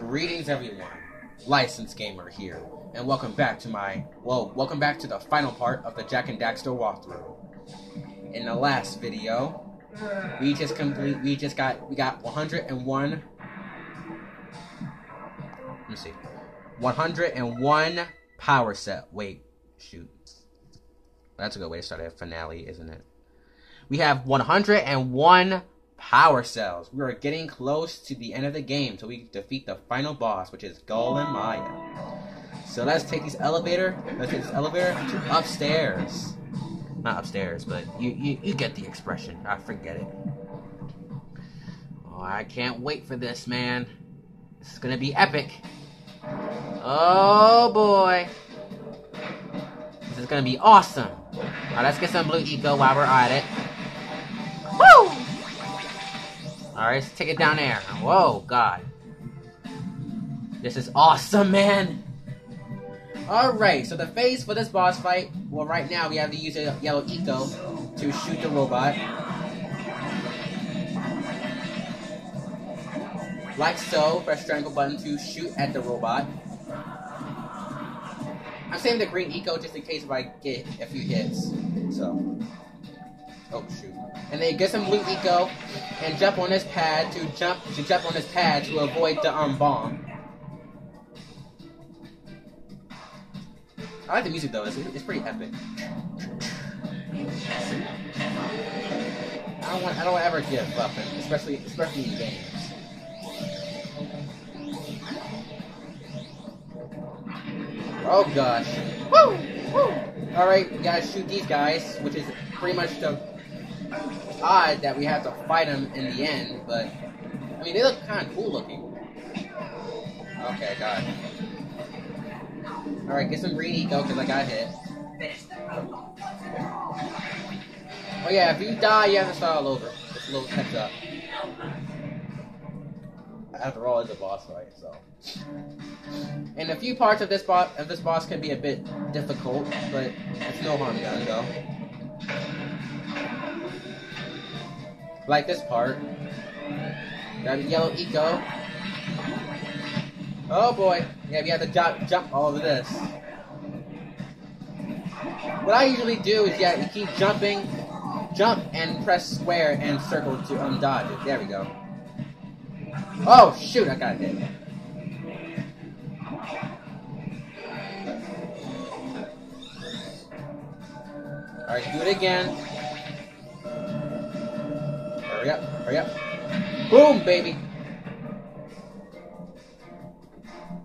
Greetings everyone, Licensed Gamer here, and welcome back to my, well, welcome back to the final part of the Jak and Daxter walkthrough. In the last video, we just complete, we just got, we got 101, let me see, 101 power set, wait, shoot. That's a good way to start a finale, isn't it? We have 101 power cells. We are getting close to the end of the game so we defeat the final boss, which is Gol and Maia. So let's take this elevator. Let's take this elevator to upstairs. Not upstairs, but you, you, you get the expression. I forget it. Oh, I can't wait for this, man. This is gonna be epic. Oh boy. This is gonna be awesome. Let's get some blue eco while we're at it. Alright, let's take it down there. Whoa, God. This is awesome, man! Alright, so the phase for this boss fight, well, right now we have to use a yellow eco to shoot the robot. Like so, press triangle button to shoot at the robot. I'm saving the green eco just in case if I get a few hits. So, oh shoot. And then get some blue eco and jump on this pad to jump to jump on this pad to avoid the um bomb. I like the music though. It's, it's pretty epic. I don't want. I don't ever give up, especially especially in games. Oh gosh. Woo! Woo! Alright, we gotta shoot these guys, which is pretty much the odd that we have to fight them in the end, but I mean they look kinda cool looking. Okay, got it. Alright, get some green eco because I got hit. Oh yeah, if you die you have to start all over. Just a little heads up. After all, it's a boss fight, so. And a few parts of this boss of this boss can be a bit difficult, but it's no harm done though. Like this part. Got a yellow eco. Oh boy. Yeah, we have to jump jump all over this. What I usually do is yeah, you keep jumping, jump and press square and circle to undodge it. There we go. Oh shoot, I got hit. Alright, do it again. Hurry up, hurry up. Boom, baby!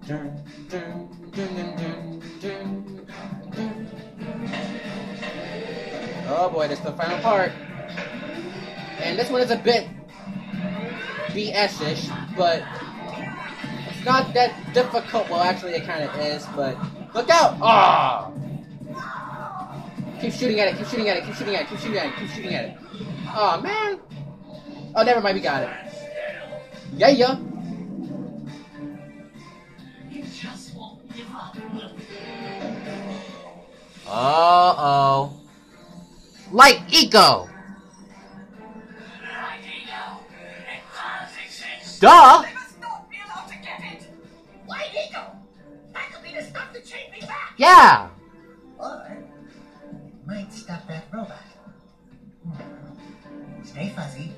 Dun, dun, dun, oh boy, this is the final part. And this one is a bit BS-ish, but it's not that difficult. Well, actually, it kind of is, but look out! Ah! Oh. Keep shooting at it, keep shooting at it, keep shooting at it, keep shooting at it, keep shooting at it. Oh man! Oh, never mind, we got it. Yeah, yeah. Uh oh. Light eco! Duh! Yeah! Or might stop that robot. Hmm. Stay fuzzy,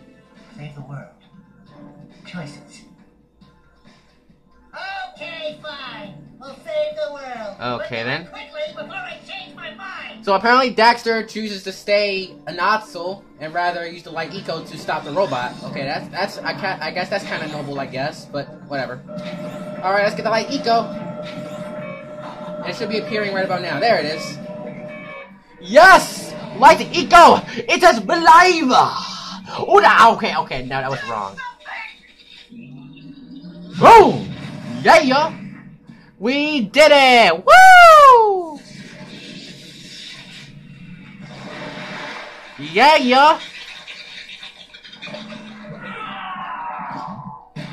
save the world. Choices. Okay, fine. We'll save the world. Okay, then. Quickly before I change my mind. So apparently Daxter chooses to stay an Ottsel and rather use the light eco to stop the robot. Okay, that's that's I ca I guess that's kind of noble, I guess, but whatever. All right, let's get the light eco. And it should be appearing right about now. There it is. Yes, light eco. It is alive. Oh, no, okay, okay, no, that was wrong. Boom! Yeah, we did it! Woo! Yeah, yeah.